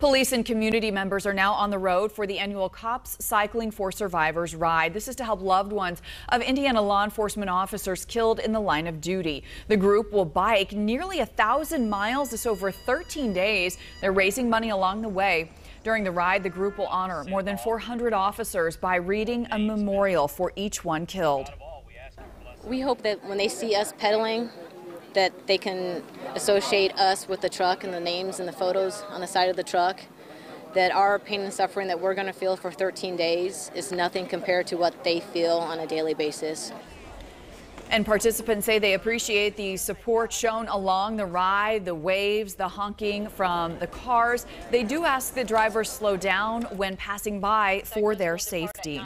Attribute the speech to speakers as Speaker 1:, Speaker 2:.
Speaker 1: Police and community members are now on the road for the annual Cops Cycling for Survivors ride. This is to help loved ones of Indiana law enforcement officers killed in the line of duty. The group will bike nearly a thousand miles this over 13 days. They're raising money along the way. During the ride, the group will honor more than 400 officers by reading a memorial for each one killed.
Speaker 2: We hope that when they see us pedaling, that they can associate us with the truck and the names and the photos on the side of the truck. That our pain and suffering that we're going to feel for 13 days is nothing compared to what they feel on a daily basis.
Speaker 1: And participants say they appreciate the support shown along the ride, the waves, the honking from the cars. They do ask the drivers slow down when passing by for their safety.